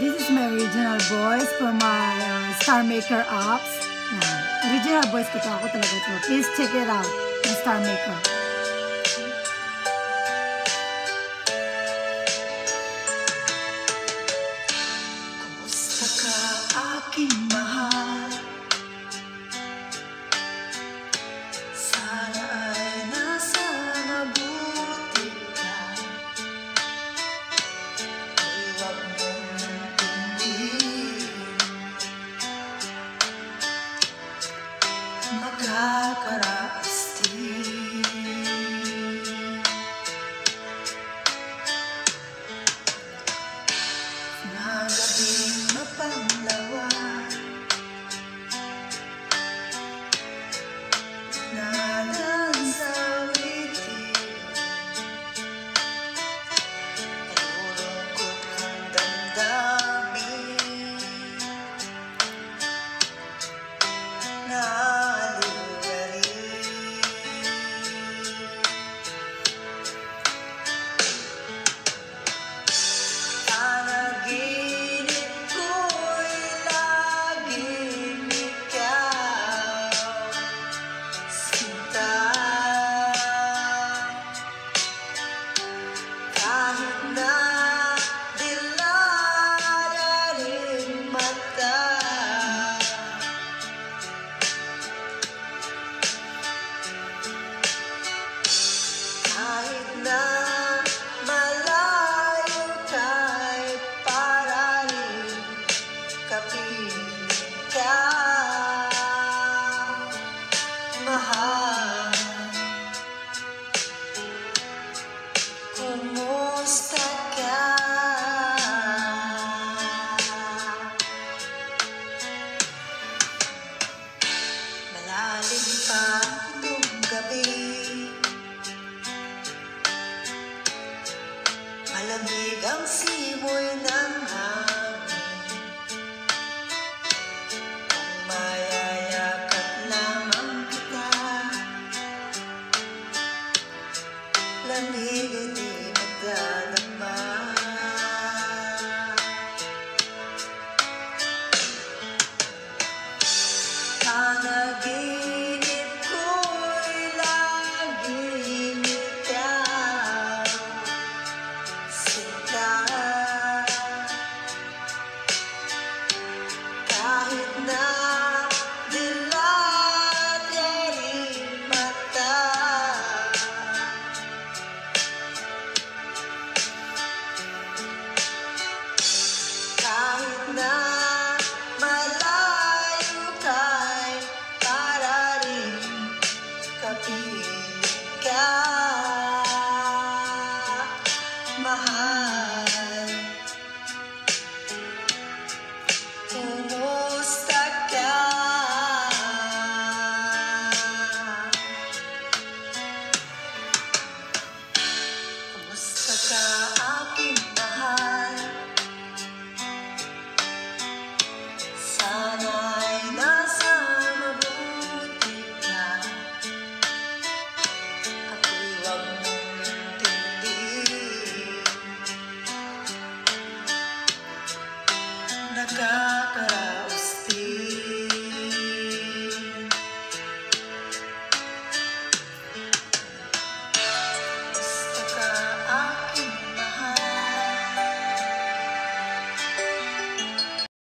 This is my original voice for my uh, Star Maker apps. Yan. Original voice ko to. Ako talaga to. Please check it out. Ang Star Maker. Kumusta ka aking lilipa ng gabi Malamig ang simoy ng behind. down.